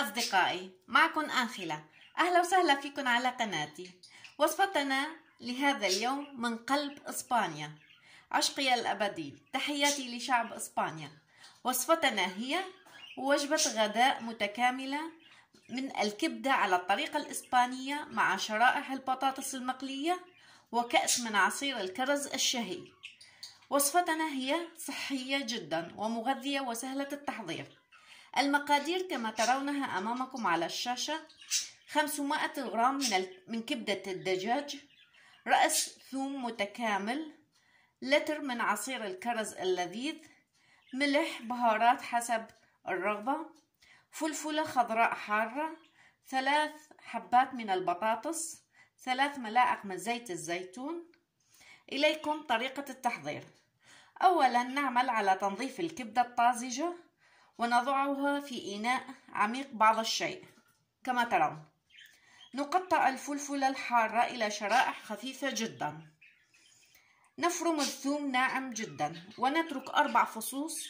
أصدقائي معكم آنخلة. أهلا وسهلا فيكم على قناتي. وصفتنا لهذا اليوم من قلب إسبانيا. عشقي الأبدي تحياتي لشعب إسبانيا. وصفتنا هي وجبة غداء متكاملة من الكبدة على الطريقة الإسبانية مع شرائح البطاطس المقلية وكأس من عصير الكرز الشهي. وصفتنا هي صحية جدا ومغذية وسهلة التحضير. المقادير كما ترونها أمامكم على الشاشة. 500 غرام من, من كبدة الدجاج. رأس ثوم متكامل. لتر من عصير الكرز اللذيذ. ملح بهارات حسب الرغبة. فلفلة خضراء حارة. ثلاث حبات من البطاطس. ثلاث ملاعق من زيت الزيتون. إليكم طريقة التحضير. أولا نعمل على تنظيف الكبدة الطازجة. ونضعها في إناء عميق بعض الشيء. كما ترون نقطع الفلفل الحارة إلى شرائح خفيفة جدا. نفرم الثوم ناعم جدا ونترك أربع فصوص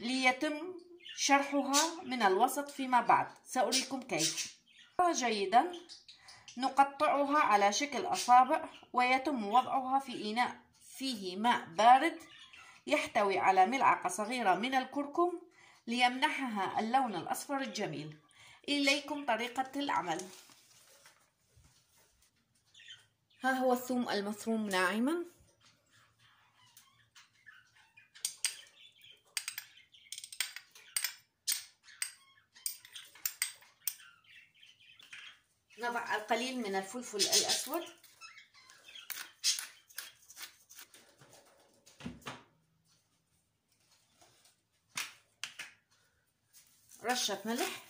ليتم شرحها من الوسط فيما بعد. سأريكم كيف. جيدا نقطعها على شكل أصابع ويتم وضعها في إناء فيه ماء بارد يحتوي على ملعقة صغيرة من الكركم ليمنحها اللون الأصفر الجميل. إليكم طريقة العمل. ها هو الثوم المفروم ناعما. نضع القليل من الفلفل الأسود. رشة ملح.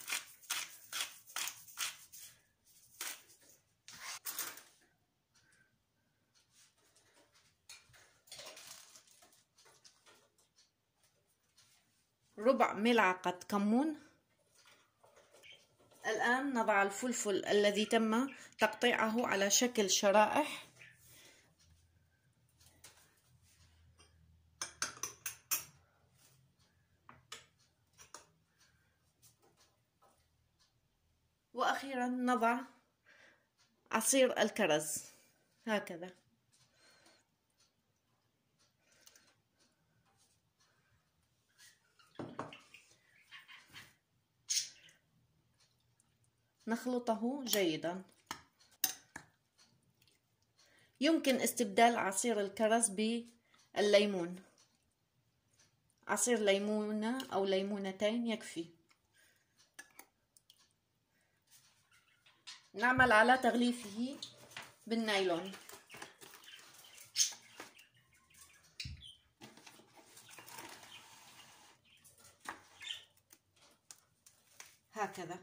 ربع ملعقة كمون. الآن نضع الفلفل الذي تم تقطيعه على شكل شرائح. وأخيرا نضع عصير الكرز هكذا. نخلطه جيدا. يمكن استبدال عصير الكرز بالليمون. عصير ليمونة أو ليمونتين يكفي. نعمل على تغليفه بالنايلون. هكذا.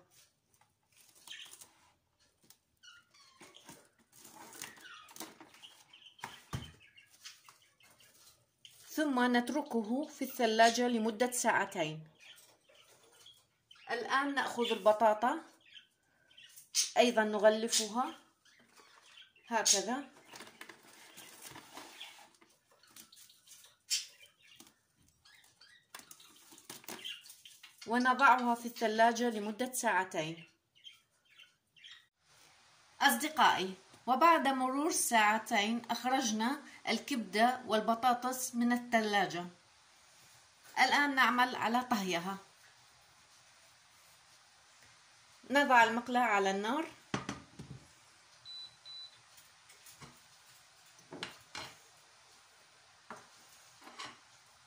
ثم نتركه في الثلاجة لمدة ساعتين. الآن نأخذ البطاطا. أيضا نغلفها. هكذا. ونضعها في الثلاجة لمدة ساعتين. أصدقائي وبعد مرور ساعتين أخرجنا الكبدة والبطاطس من الثلاجة. الآن نعمل على طهيها. نضع المقلاة على النار.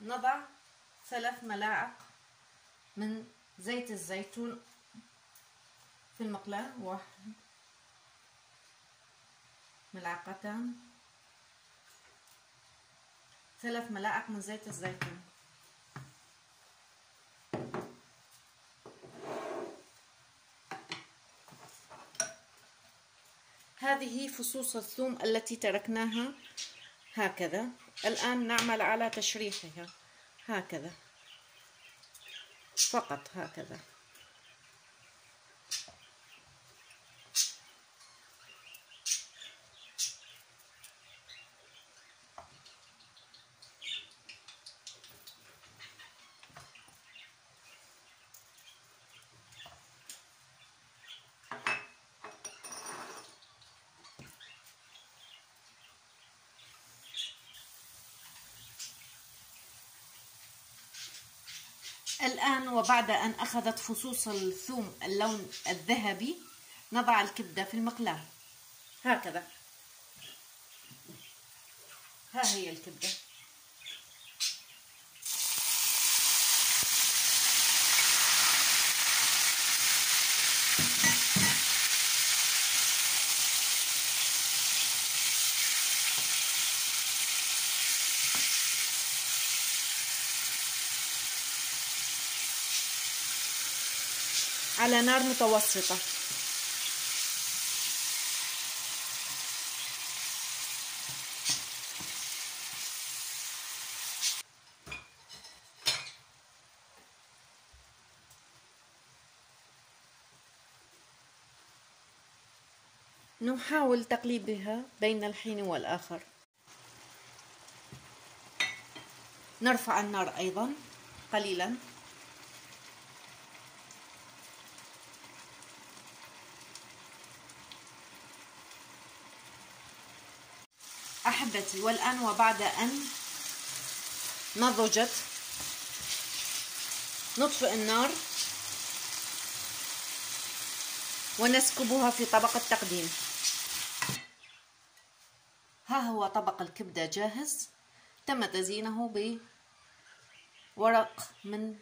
نضع ثلاث ملاعق من زيت الزيتون في المقلاة. واحد. ملعقتان ثلاث ملاعق من زيت الزيتون. هذه فصوص الثوم التي تركناها هكذا. الآن نعمل على تشريحها هكذا. فقط هكذا. الآن وبعد أن أخذت فصوص الثوم اللون الذهبي نضع الكبدة في المقلاة. هكذا. ها هي الكبدة. على نار متوسطة. نحاول تقليبها بين الحين والآخر. نرفع النار أيضا قليلا. أحبتي والآن وبعد أن نضجت نطفئ النار ونسكبها في طبق التقديم. ها هو طبق الكبدة جاهز. تم تزيينه بورق من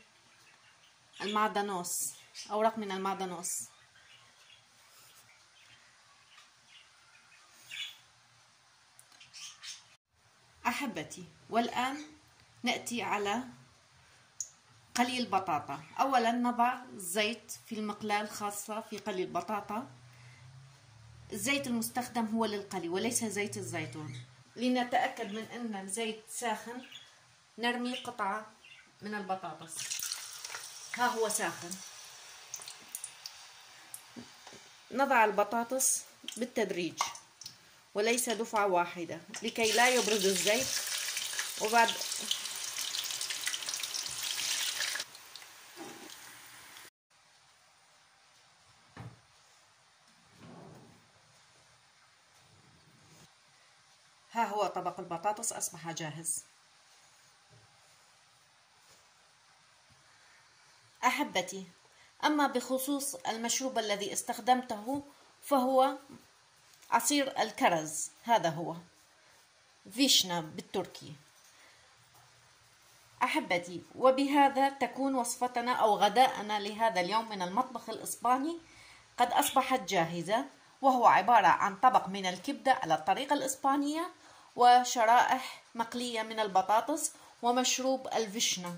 المعدنوس أوراق من المعدنوس. أحبتي والآن نأتي على قلي البطاطا. أولا نضع الزيت في المقلاة الخاصة في قلي البطاطا. الزيت المستخدم هو للقلي وليس زيت الزيتون. لنتأكد من أن الزيت ساخن نرمي قطعة من البطاطس ها هو ساخن. نضع البطاطس بالتدريج. وليس دفعة واحدة. لكي لا يبرد الزيت. وبعد ها هو طبق البطاطس أصبح جاهز. أحبتي أما بخصوص المشروب الذي استخدمته فهو عصير الكرز هذا هو. فيشنا بالتركي. أحبتي وبهذا تكون وصفتنا أو غداءنا لهذا اليوم من المطبخ الإسباني. قد أصبحت جاهزة وهو عبارة عن طبق من الكبدة على الطريقة الإسبانية وشرائح مقلية من البطاطس ومشروب الفيشنا.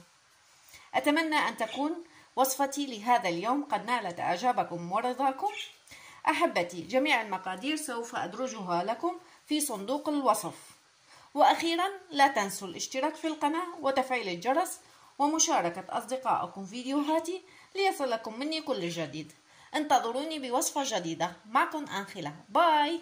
أتمنى أن تكون وصفتي لهذا اليوم قد نالت إعجابكم ورضاكم. أحبتي جميع المقادير سوف أدرجها لكم في صندوق الوصف. وأخيرا لا تنسوا الاشتراك في القناة وتفعيل الجرس ومشاركة أصدقائكم فيديوهاتي ليصلكم مني كل جديد. انتظروني بوصفة جديدة. معكم أنخلة باي!